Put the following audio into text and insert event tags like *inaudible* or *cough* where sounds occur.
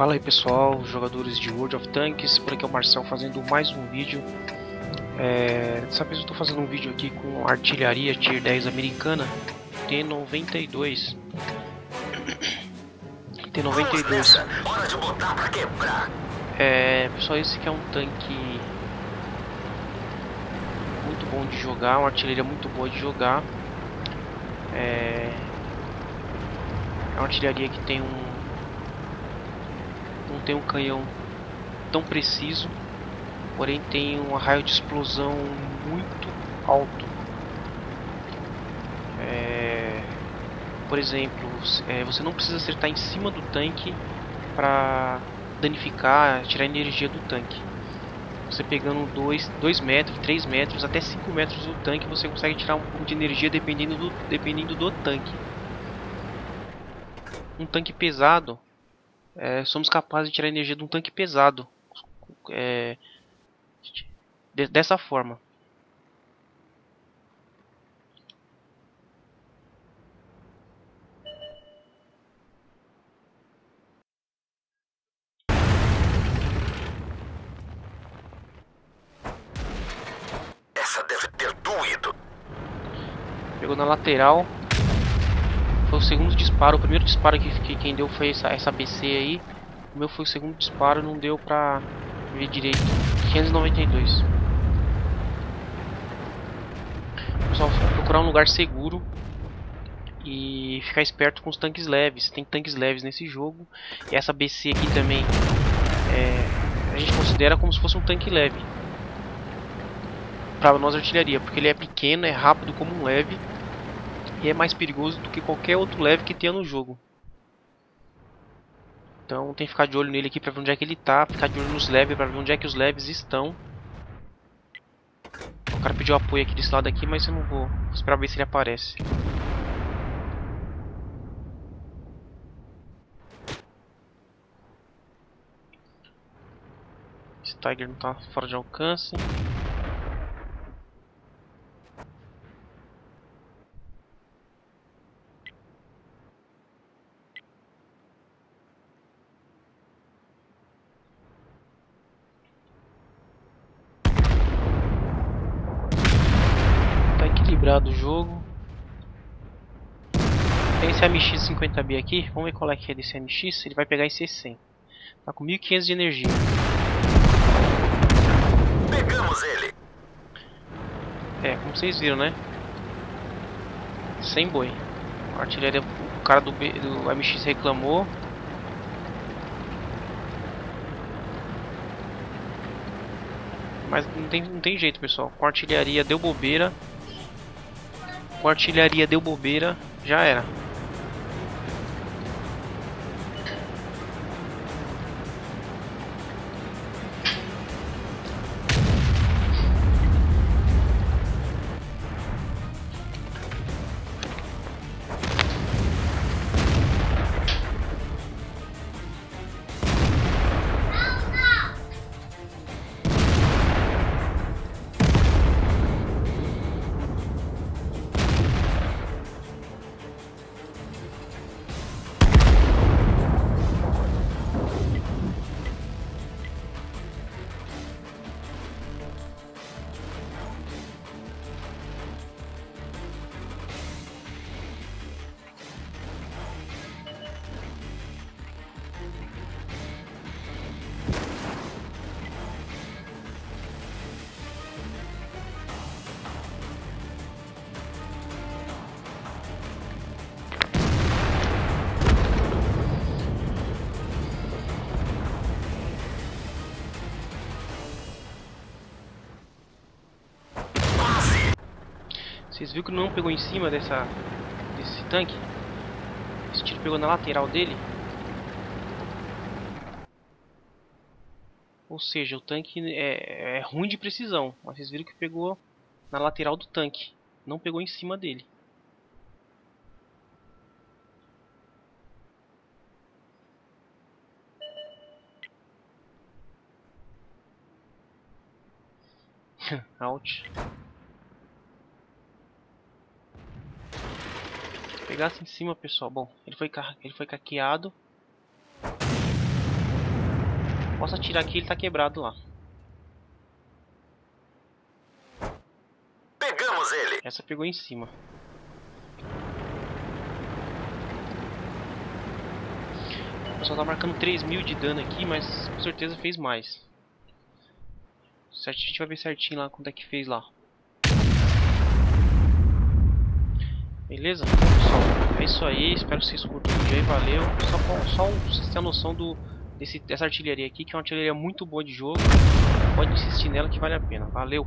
Fala aí pessoal, jogadores de World of Tanks, por aqui é o Marcel fazendo mais um vídeo. É, Dessa vez eu estou fazendo um vídeo aqui com artilharia Tier 10 americana T92 T92 é, Pessoal, esse aqui é um tanque muito bom de jogar, uma artilharia muito boa de jogar. É, é uma artilharia que tem um não tem um canhão tão preciso, porém tem um raio de explosão muito alto. É, por exemplo, é, você não precisa acertar em cima do tanque para danificar, tirar energia do tanque. Você pegando 2 metros, 3 metros, até 5 metros do tanque, você consegue tirar um pouco de energia dependendo do, dependendo do tanque. Um tanque pesado, é, somos capazes de tirar energia de um tanque pesado é, de, dessa forma. Essa deve ter doído. Pegou na lateral, foi o segundo disparo. O primeiro disparo que, que quem deu foi essa, essa BC aí. O meu foi o segundo disparo, não deu pra ver direito. 592. Pessoal, procurar um lugar seguro e ficar esperto com os tanques leves. Tem tanques leves nesse jogo. E essa BC aqui também é, a gente considera como se fosse um tanque leve. Para nós artilharia, porque ele é pequeno, é rápido como um leve e é mais perigoso do que qualquer outro leve que tenha no jogo. Então tem que ficar de olho nele aqui para ver onde é que ele tá, ficar de olho nos leves para ver onde é que os leves estão. O cara pediu apoio aqui desse lado aqui, mas eu não vou, vou esperar ver se ele aparece. Esse Tiger não tá fora de alcance. Equilibrado o jogo. Tem esse MX-50B aqui, vamos ver qual é que é desse MX, ele vai pegar esse 100 Tá com 1500 de energia. Pegamos ele. É, como vocês viram, né? Sem boi. A artilharia, o cara do, B, do MX reclamou. Mas não tem, não tem jeito, pessoal. Com artilharia deu bobeira. Com artilharia deu bobeira, já era. Vocês viram que não pegou em cima dessa desse tanque? Esse tiro pegou na lateral dele. Ou seja, o tanque é, é ruim de precisão. Mas vocês viram que pegou na lateral do tanque. Não pegou em cima dele. *laughs* Out. Pegasse em cima, pessoal. Bom, ele foi, ele foi caqueado. Posso atirar aqui, ele tá quebrado lá. Pegamos ele. Essa pegou em cima. O pessoal tá marcando 3 mil de dano aqui, mas com certeza fez mais. Certo, a gente vai ver certinho lá quanto é que fez lá. Beleza? Pessoal, é isso aí. Espero que vocês curtam o vídeo aí. Valeu. Só, só pra vocês terem a noção do, desse, dessa artilharia aqui, que é uma artilharia muito boa de jogo. Pode insistir nela que vale a pena. Valeu!